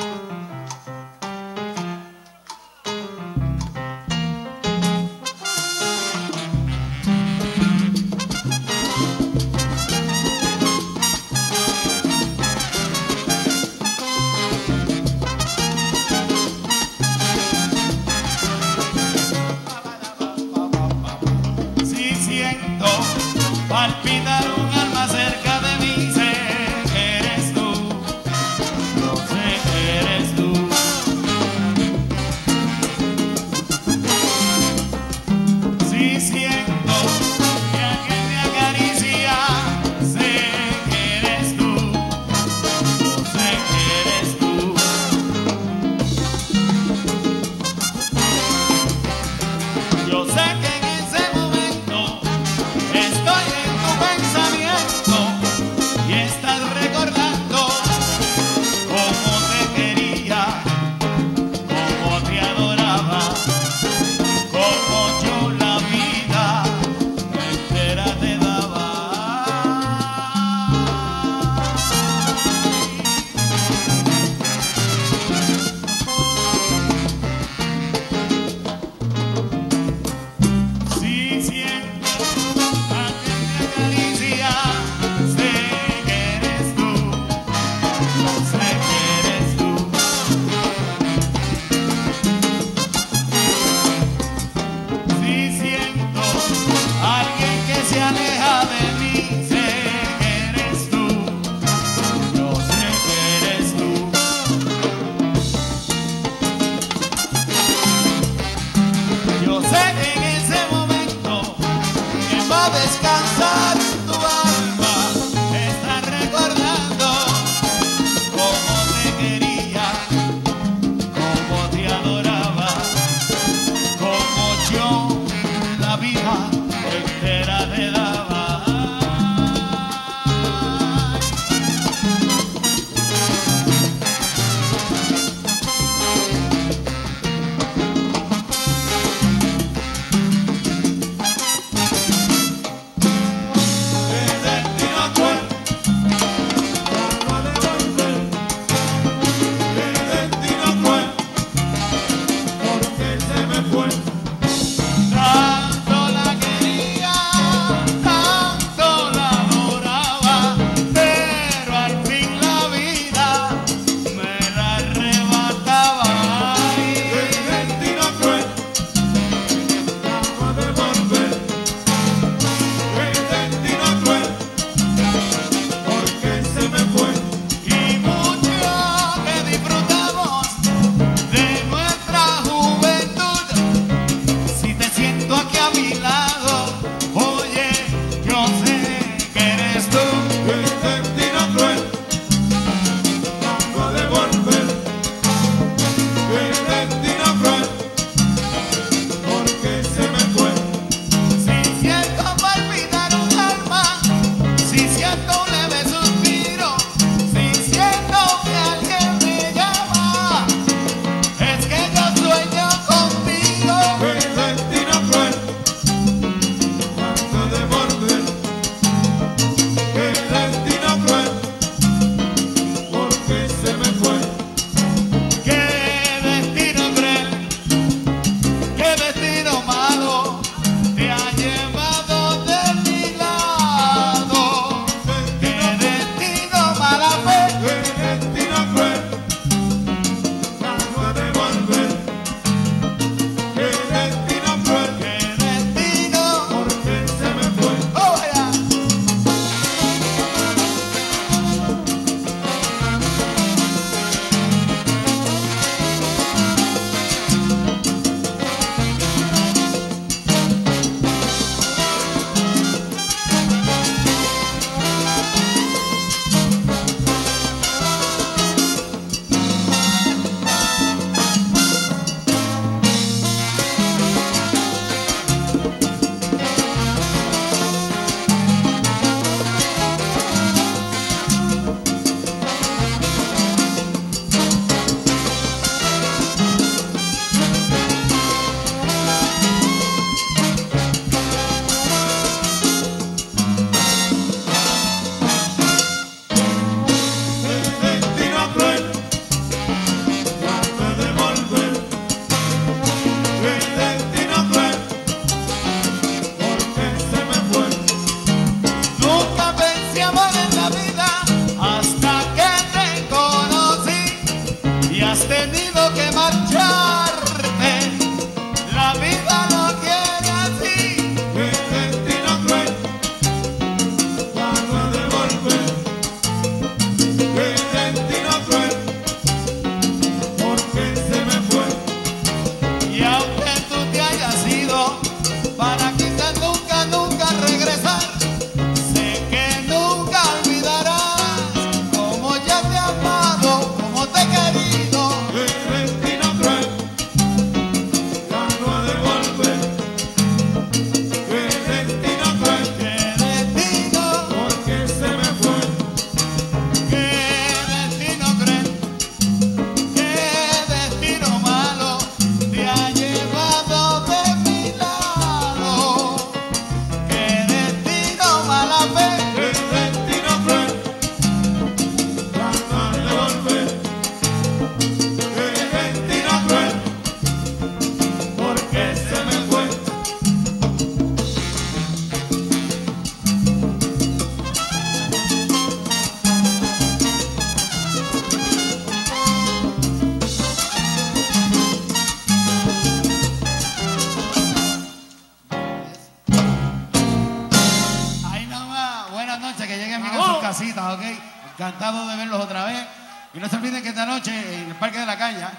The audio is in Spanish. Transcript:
sé que José entera de la ¿ok? Encantado de verlos otra vez. Y no se olviden que esta noche en el Parque de la Caña